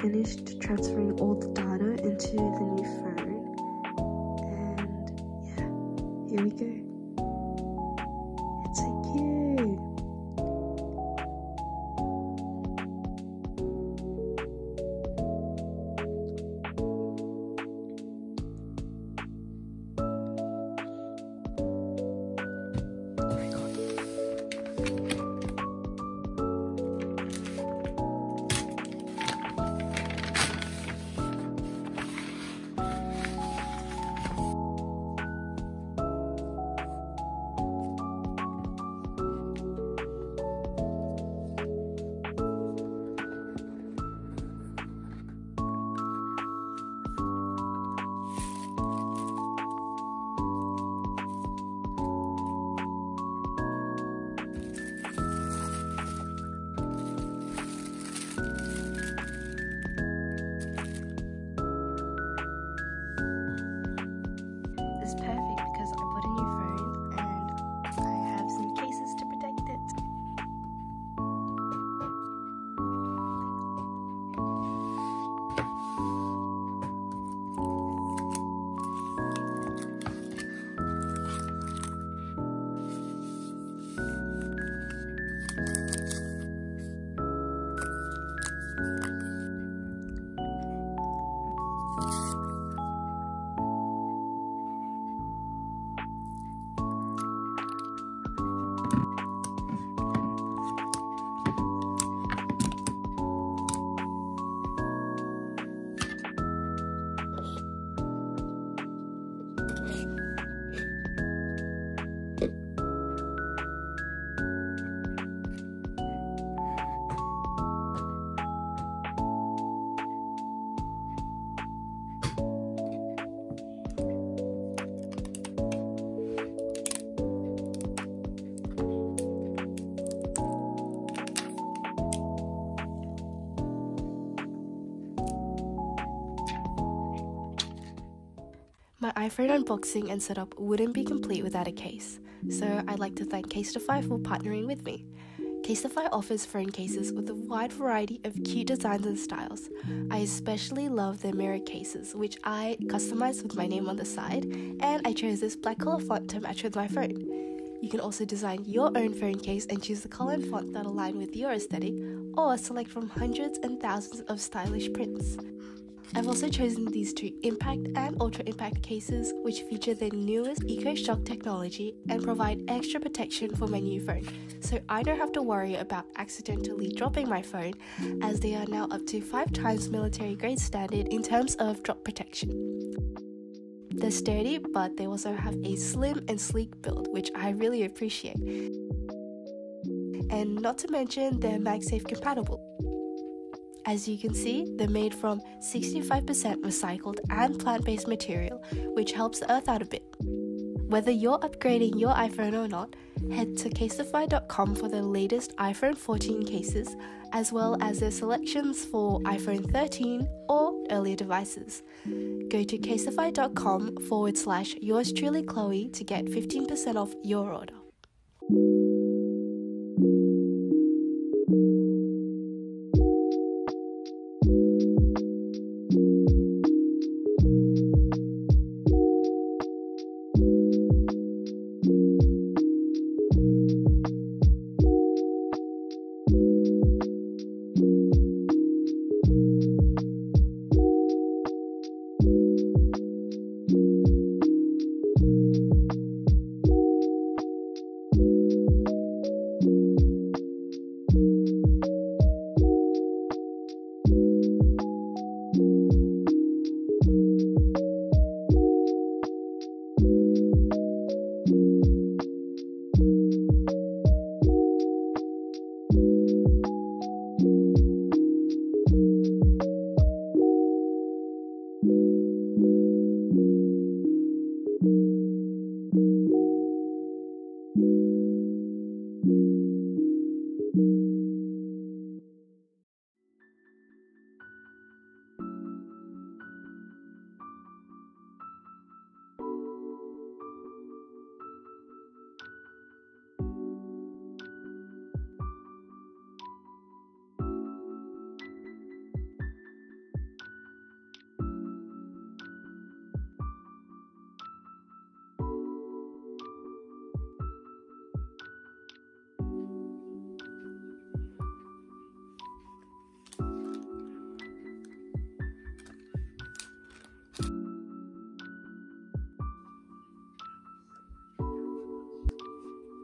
finished transferring all the data into the new phone. And yeah, here we go. My iPhone unboxing and setup wouldn't be complete without a case, so I'd like to thank Casetify for partnering with me. Casetify offers phone cases with a wide variety of cute designs and styles. I especially love their mirror cases, which I customized with my name on the side, and I chose this black color font to match with my phone. You can also design your own phone case and choose the color and font that align with your aesthetic, or select from hundreds and thousands of stylish prints. I've also chosen these two Impact and Ultra Impact cases, which feature the newest Eco Shock technology and provide extra protection for my new phone, so I don't have to worry about accidentally dropping my phone, as they are now up to 5 times military grade standard in terms of drop protection. They're sturdy, but they also have a slim and sleek build, which I really appreciate. And not to mention, they're MagSafe compatible. As you can see, they're made from 65% recycled and plant based material, which helps the earth out a bit. Whether you're upgrading your iPhone or not, head to casetify.com for the latest iPhone 14 cases, as well as their selections for iPhone 13 or earlier devices. Go to casetify.com forward slash yours truly Chloe to get 15% off your order.